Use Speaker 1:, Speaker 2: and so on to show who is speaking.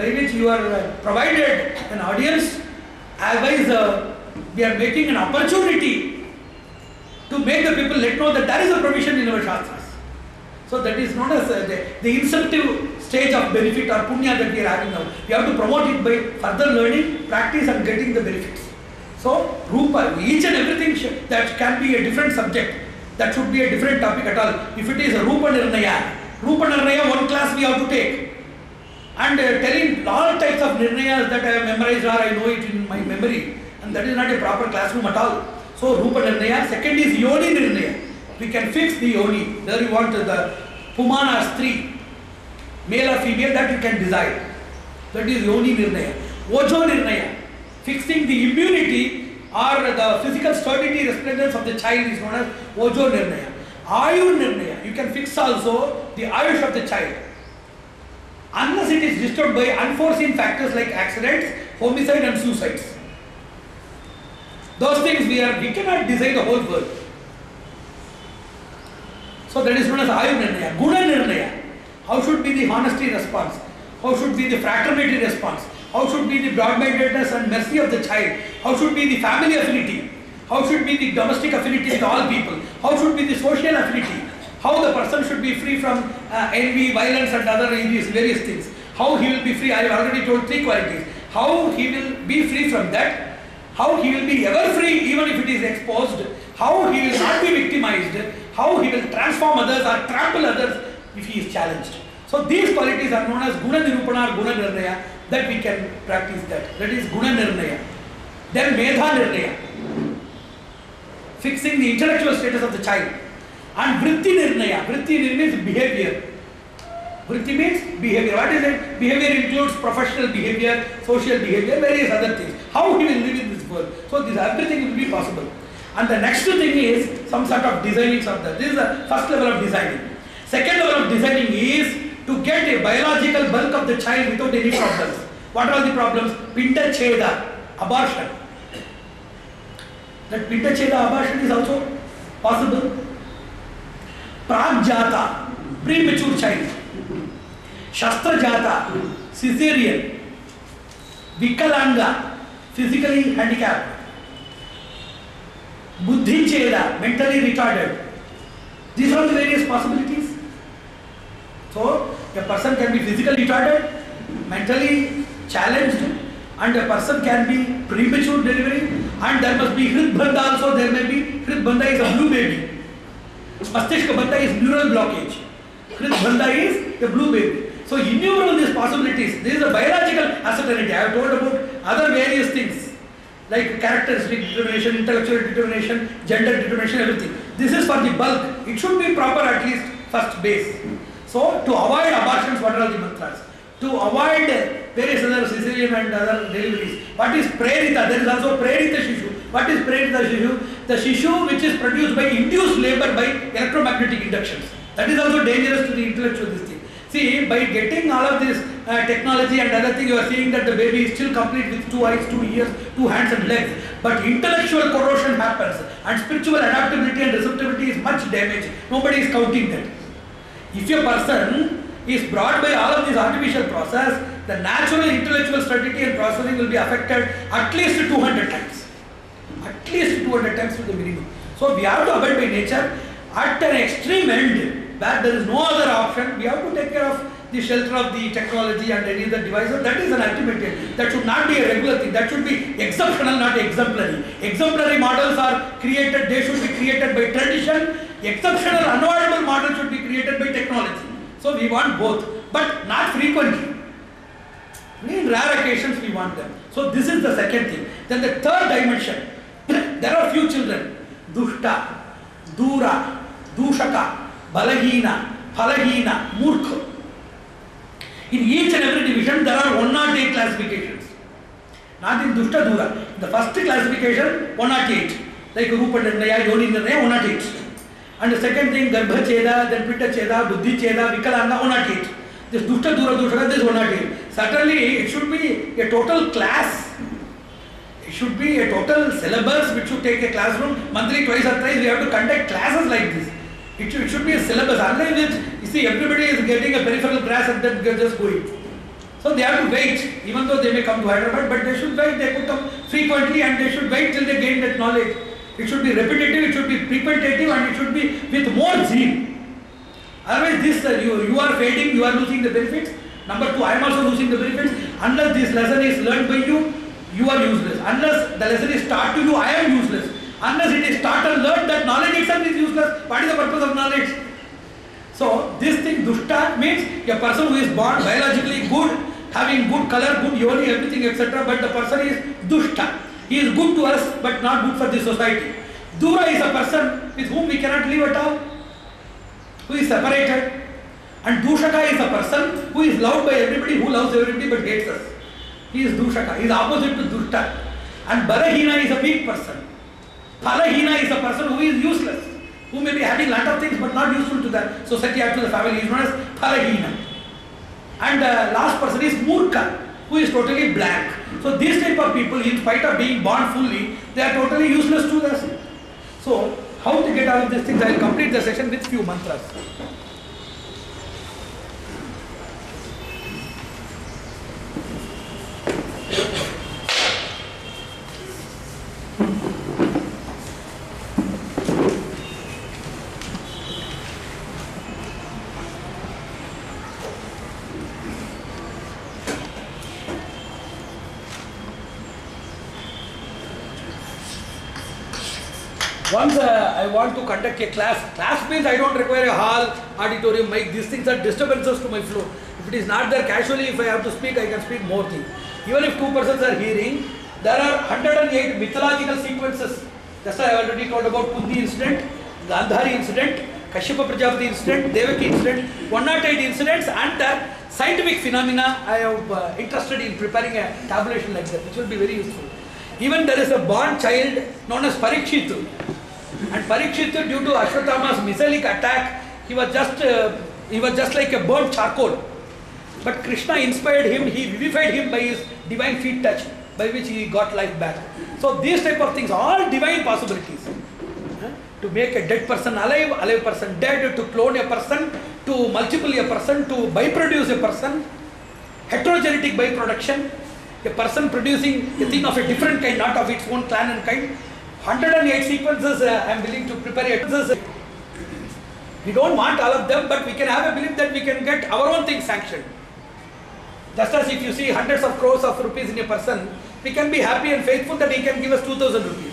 Speaker 1: by which you are uh, provided an audience, otherwise uh, we are making an opportunity to make the people let know that there is a provision in our Shastras. So that is known as uh, the, the incentive stage of benefit or punya that we are having now. We have to promote it by further learning, practice and getting the benefits. So Rupa, each and everything that can be a different subject, that should be a different topic at all. If it is a Rupa Nirnaya, Rupa Nirnaya one class we have to take. And uh, telling all types of Nirnayas that I have memorized or I know it in my memory. And that is not a proper classroom at all. So Rupa Nirnaya. Second is Yoni Nirnaya. We can fix the Yoni. There you want the Pumana Stri, male or female, that you can decide. That is Yoni Nirnaya. Ojo Nirnaya. Fixing the immunity or the physical sturdity resplendence of the child is known as Ojo Nirnaya. Ayu Nirnaya. You can fix also the Ayush of the child. Unless it is disturbed by unforeseen factors like accidents, homicide and suicides. Those things we are, we cannot design the whole world. So that is known as Ayu Nirnaya. Guna Nirnaya. How should be the honesty response? How should be the fraternity response? How should be the broad-mindedness and mercy of the child? How should be the family affinity? How should be the domestic affinity with all people? How should be the social affinity? How the person should be free from uh, envy, violence and other various, things. How he will be free, I have already told three qualities. How he will be free from that. How he will be ever free even if it is exposed. How he will not be victimized. How he will transform others or trample others if he is challenged. So these qualities are known as Guna Nirupana or Guna Nirnaya that we can practice that. That is Guna Nirnaya. Then Medha Nirnaya. Fixing the intellectual status of the child. And Vritti Nirnaya. Vritti means behavior. Vritti means behavior. What is it? Behavior includes professional behavior, social behavior, various other things. How he will live in this world. So this everything will be possible. And the next thing is some sort of designing that. This is the first level of designing. Second level of designing is to get a biological bulk of the child without any problems. What are the problems? Pinta cheda, abortion. That pinta cheda abortion is also possible. Pragjata, premature child. Shastra jata, cesarean. Vikalanga, physically handicapped. Buddhi cheda, mentally retarded. These are the various possibilities. So, a person can be physically retarded, mentally challenged, and a person can be premature delivery, and there must be Hridbandha also, there may be, Hridbandha is a blue baby. Mastishka Bandha is neural blockage. Hridbandha is a blue baby. So, innumerable these possibilities. This is a biological uncertainty. I have told about other various things like characteristic determination, intellectual determination, gender determination, everything. This is for the bulk. It should be proper at least first base. So to avoid abortions, what are the mantras? To avoid various other cesarean and other deliveries. What is prerita? There is also prerita shishu. What is prerita shishu? The shishu which is produced by induced labor by electromagnetic inductions. That is also dangerous to the intellectual this thing. See, by getting all of this uh, technology and other thing, you are seeing that the baby is still complete with two eyes, two ears, two hands and legs. But intellectual corrosion happens and spiritual adaptability and receptivity is much damaged. Nobody is counting that. If a person is brought by all of this artificial process, the natural intellectual strategy and processing will be affected at least 200 times. Least 200 times to the minimum. So we have to abide by nature at an extreme end where there is no other option. We have to take care of the shelter of the technology and any other devices. That is an ultimate end. That should not be a regular thing. That should be exceptional, not exemplary. Exemplary models are created, they should be created by tradition. Exceptional, unavoidable models should be created by technology. So we want both, but not frequently. In rare occasions we want them. So this is the second thing. Then the third dimension, there are few children. Dushta, Dura, Dushaka, Balahina, Phalahina, Murkha. In each and every division there are 108 classifications. Not in Dushta Dura. In the first classification 108. Like Rupa Nirnaya, Yoni Nirnaya 108. And the second thing Garbha Cheda, then Pitta Cheda, Buddhi Cheda, Vikalanga 108. This Dushta Dura Dushaka this 108. Certainly it should be a total class. It should be a total syllabus which should take a classroom. Monthly twice or thrice we have to conduct classes like this. It should, it should be a syllabus. Unless it, you see everybody is getting a peripheral class and then just going. So they have to wait, even though they may come to Hyderabad, but they should wait, they could come frequently and they should wait till they gain that knowledge. It should be repetitive, it should be frequentative and it should be with more zeal. Otherwise this, uh, you, you are fading, you are losing the benefits. Number two, I am also losing the benefits. Unless this lesson is learned by you, you are useless. Unless the lesson is taught to you, I am useless. Unless it is taught and learned, that knowledge itself is useless. What is the purpose of knowledge? So this thing dushta means a person who is born biologically good, having good color, good yoni, everything etc. But the person is dushta. He is good to us but not good for the society. Dura is a person with whom we cannot live at all, who is separated. And dushaka is a person who is loved by everybody, who loves everybody but hates us. He is dushaka. He is opposite to dushta. And balahina is a weak person. Phalahina is a person who is useless who may be having lot of things but not useful to the society or to the family He is known as Phalahina. And uh, last person is Murkha, who is totally blank. So these type of people, in spite of being born fully, they are totally useless to us. So how to get out of these things? I will complete the session with few mantras. Once uh, I want to conduct a class, class means I don't require a hall, auditorium, mic. These things are disturbances to my flow. If it is not there casually, if I have to speak, I can speak more things. Even if two persons are hearing, there are 108 mythological sequences. Just I already told about Kunti incident, Gandhari incident, Kashyapa Prajapati incident, Devaki incident, 108 incidents and the scientific phenomena I am uh, interested in preparing a tabulation like that, which will be very useful. Even there is a born child known as Parikshit. And Parikshit, due to Ashwatthama's measly attack, he was just uh, he was just like a burnt charcoal. But Krishna inspired him, he vivified him by his divine feet touch, by which he got life back. So these type of things, all divine possibilities. To make a dead person alive, alive person dead, to clone a person, to multiply a person, to byproduce a person, heterogenetic byproduction, a person producing a thing of a different kind, not of its own clan and kind. 108 sequences uh, I am willing to prepare it. We don't want all of them, but we can have a belief that we can get our own thing sanctioned. Just as if you see hundreds of crores of rupees in a person, we can be happy and faithful that he can give us 2000 rupees.